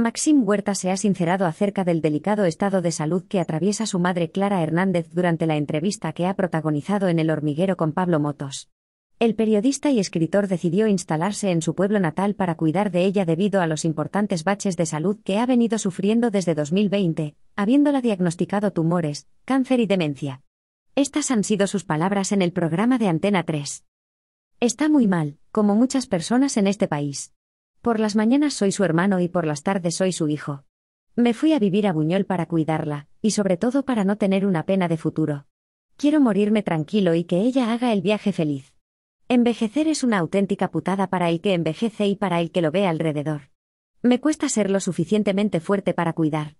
Maxim Huerta se ha sincerado acerca del delicado estado de salud que atraviesa su madre Clara Hernández durante la entrevista que ha protagonizado en El hormiguero con Pablo Motos. El periodista y escritor decidió instalarse en su pueblo natal para cuidar de ella debido a los importantes baches de salud que ha venido sufriendo desde 2020, habiéndola diagnosticado tumores, cáncer y demencia. Estas han sido sus palabras en el programa de Antena 3. Está muy mal, como muchas personas en este país. Por las mañanas soy su hermano y por las tardes soy su hijo. Me fui a vivir a Buñol para cuidarla, y sobre todo para no tener una pena de futuro. Quiero morirme tranquilo y que ella haga el viaje feliz. Envejecer es una auténtica putada para el que envejece y para el que lo ve alrededor. Me cuesta ser lo suficientemente fuerte para cuidar,